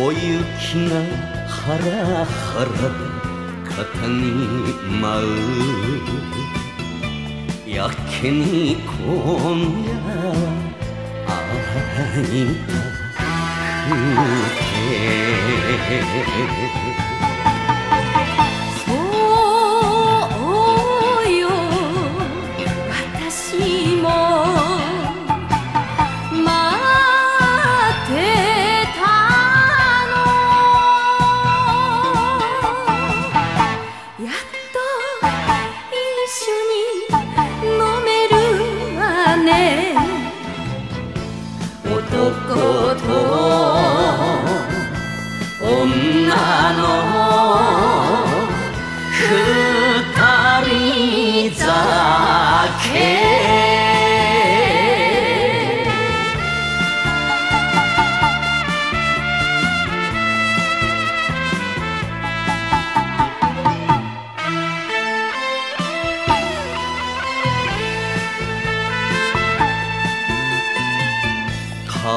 小雪がハラハラ肩に舞う。やけに今夜会いたくて。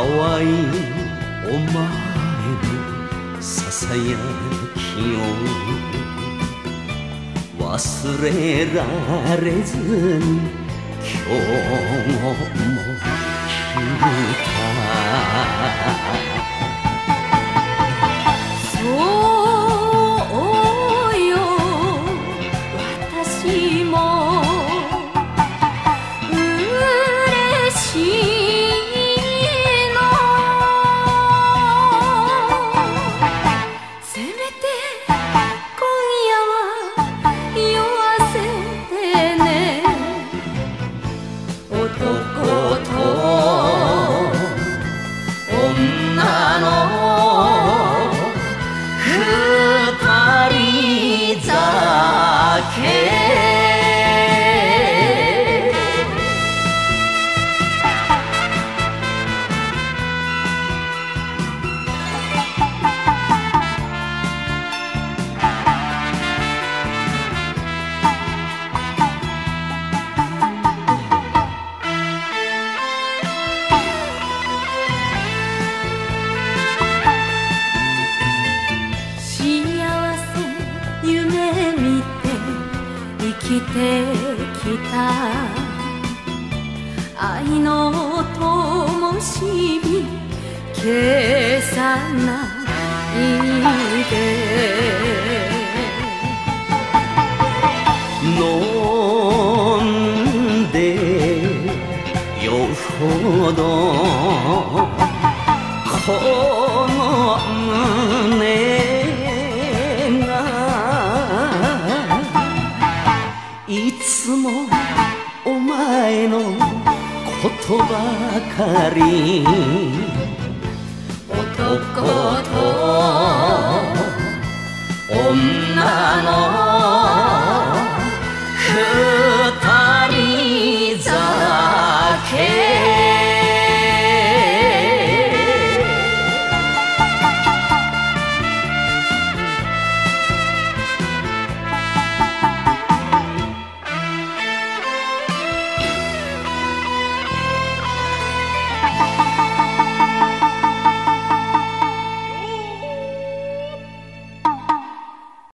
かわいいお前のささやきを忘れられずに今日も can't. てきた愛の灯火消さないで。飲んで酔うほど。えのことばかり。男と